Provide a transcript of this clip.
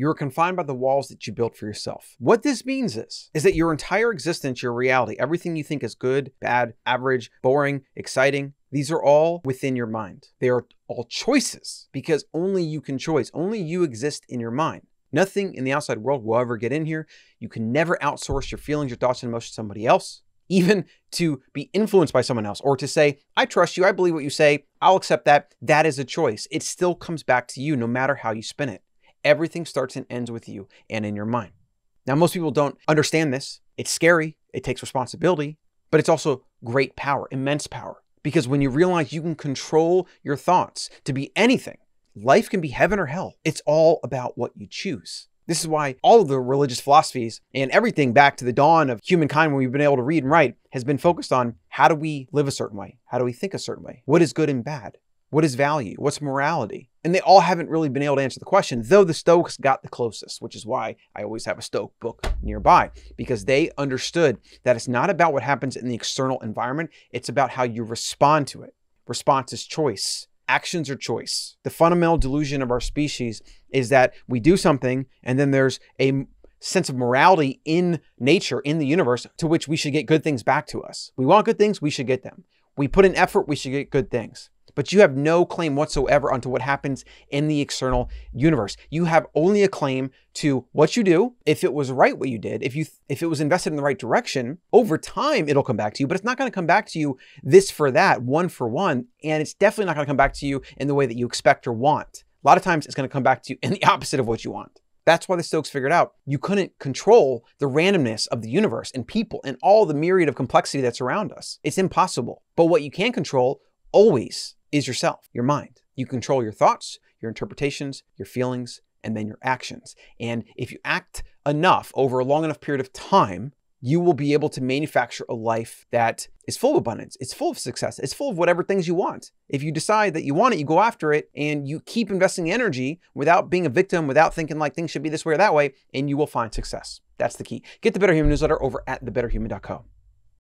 You are confined by the walls that you built for yourself. What this means is, is that your entire existence, your reality, everything you think is good, bad, average, boring, exciting, these are all within your mind. They are all choices because only you can choose. Only you exist in your mind. Nothing in the outside world will ever get in here. You can never outsource your feelings, your thoughts, and emotions to somebody else, even to be influenced by someone else or to say, I trust you, I believe what you say, I'll accept that. That is a choice. It still comes back to you no matter how you spin it. Everything starts and ends with you and in your mind. Now, most people don't understand this. It's scary, it takes responsibility, but it's also great power, immense power. Because when you realize you can control your thoughts to be anything, life can be heaven or hell. It's all about what you choose. This is why all of the religious philosophies and everything back to the dawn of humankind when we've been able to read and write has been focused on how do we live a certain way? How do we think a certain way? What is good and bad? What is value? What's morality? And they all haven't really been able to answer the question, though the Stoics got the closest, which is why I always have a Stoic book nearby, because they understood that it's not about what happens in the external environment, it's about how you respond to it. Response is choice. Actions are choice. The fundamental delusion of our species is that we do something and then there's a sense of morality in nature, in the universe, to which we should get good things back to us. We want good things, we should get them. We put in effort, we should get good things but you have no claim whatsoever onto what happens in the external universe. You have only a claim to what you do. If it was right what you did, if you if it was invested in the right direction, over time it'll come back to you, but it's not going to come back to you this for that, one for one, and it's definitely not going to come back to you in the way that you expect or want. A lot of times it's going to come back to you in the opposite of what you want. That's why the Stoics figured out you couldn't control the randomness of the universe and people and all the myriad of complexity that's around us. It's impossible. But what you can control always is yourself, your mind. You control your thoughts, your interpretations, your feelings, and then your actions. And if you act enough over a long enough period of time, you will be able to manufacture a life that is full of abundance. It's full of success. It's full of whatever things you want. If you decide that you want it, you go after it and you keep investing energy without being a victim, without thinking like things should be this way or that way, and you will find success. That's the key. Get the Better Human newsletter over at thebetterhuman.co.